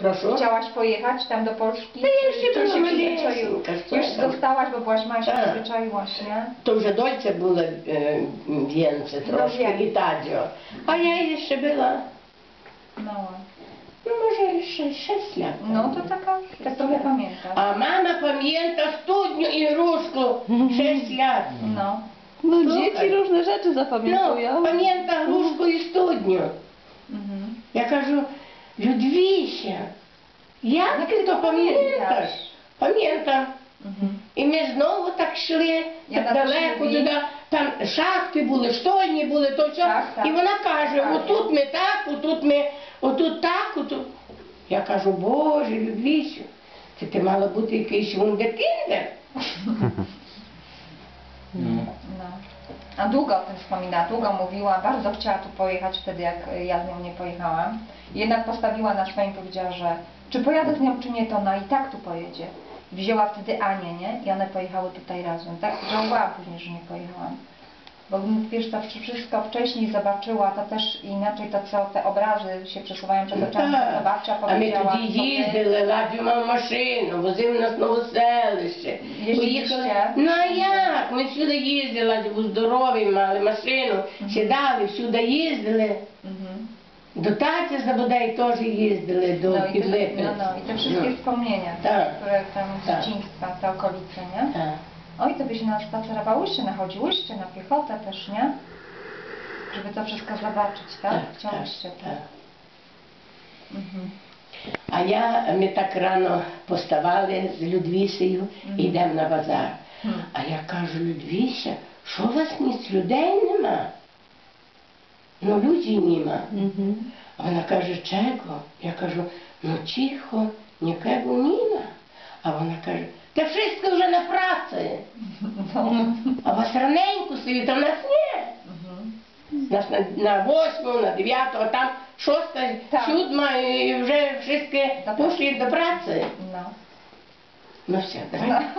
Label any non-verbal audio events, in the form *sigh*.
Proszę? Chciałaś pojechać tam do Polski? No ja już się prosiłem. Już zostałaś, bo byłaś mała, tak. się A. przyzwyczaiłaś, nie? To już dojce były e, więcej no troszkę wiem. i tadzio. A ja jeszcze była, No, no może jeszcze 6 lat. no to taka, tak to nie. A mama pamięta studniu i różku *laughs* 6 lat. No. No Słuchaj. dzieci różne rzeczy No, zapamiętują. pamięta różku i studniu. Mhm. Ja każę, Людвіся, як Як ти то пам'ятаєш? Пам'ятаю. Mhm. І ми знову так йшли, Я так далеко туди, там шахти були, штольні були, то все. Так, так. І вона каже, отут ми так, отут ми, отут так, отут. Я кажу, Боже, Людвісю, це ти мала бути якийсь вундеркіндер. *laughs* A długo o tym wspomina, długo mówiła, bardzo chciała tu pojechać wtedy, jak ja z nią nie pojechałam. Jednak postawiła na swoim i powiedziała, że czy pojadę z nią, czy nie, to ona i tak tu pojedzie. Wzięła wtedy Anię, nie? I one pojechały tutaj razem, tak? Żałowała później, że nie pojechałam. Bo wiesz, to wszystko wcześniej zobaczyła, to też inaczej to, co te obrazy się przesuwają przed oczami, to babcia powiedziała. A my tu jeździli, labią maszyną, wozimy nas na weseliście. Jeździliście? No ja! Як? Ми всюди їздили, був здоровий, мали машину, сідали, всюди їздили. Mhm. До Татя Забодай теж їздили, до No Підлипи. no, no, i te wszystkie wspomnienia, Tak. które tam z Tak. dzieciństwa, te okolice, nie? Так. Oj, to by się na spacerowałyście, nachodziłyście na piechotę też, nie? Żeby to wszystko zobaczyć, tak? Так, Chciałyście так, tak. так. Mhm. А я, ми так рано поставали з Людвісею йдемо на базар. А кажу, Людвіся, що у вас ніц людей нема? Ну, людей нема. Mhm. А вона каже, чого? Я кажу, ну тихо, нікого нема. А вона каже, та wszystko вже на праці. А вас раненько то в нас ні. Нас на, на восьму, на дев'яту, а там шоста, Так. і вже всі пішли до праці. No. Ну все, давай. *laughs*